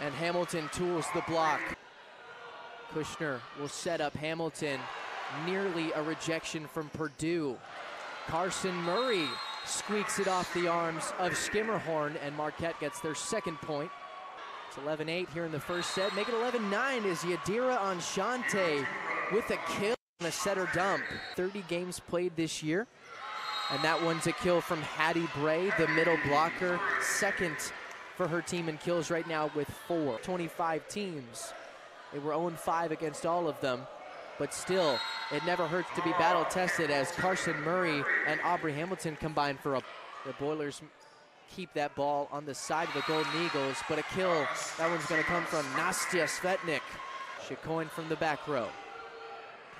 And Hamilton tools the block. Kushner will set up Hamilton. Nearly a rejection from Purdue. Carson Murray squeaks it off the arms of Skimmerhorn, and Marquette gets their second point. It's 11-8 here in the first set. Make it 11-9 is Yadhira Anchante with a kill on a setter dump. 30 games played this year. And that one's a kill from Hattie Bray, the middle blocker. Second for her team in kills right now with four. 25 teams. They were 0-5 against all of them. But still, it never hurts to be battle tested as Carson Murray and Aubrey Hamilton combine for a. The Boilers keep that ball on the side of the Golden Eagles, but a kill, that one's gonna come from Nastia Svetnik. Chicoine from the back row.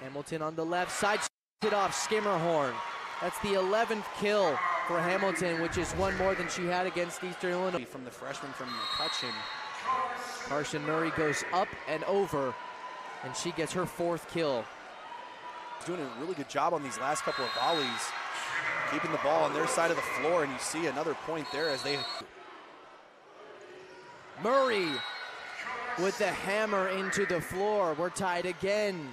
Hamilton on the left side, it off Skimmerhorn. That's the 11th kill for Hamilton, which is one more than she had against Eastern Illinois. From the freshman from McCutcheon. Carson Murray goes up and over, and she gets her fourth kill. Doing a really good job on these last couple of volleys, keeping the ball on their side of the floor, and you see another point there as they. Murray with the hammer into the floor. We're tied again.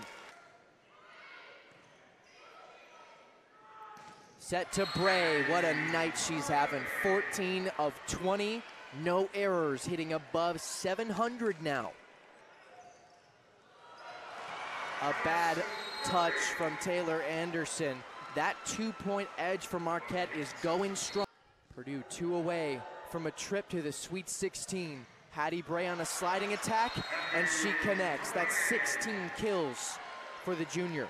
Set to Bray. What a night she's having. 14 of 20. No errors. Hitting above 700 now. A bad touch from Taylor Anderson. That two-point edge for Marquette is going strong. Purdue two away from a trip to the Sweet 16. Hattie Bray on a sliding attack, and she connects. That's 16 kills for the junior.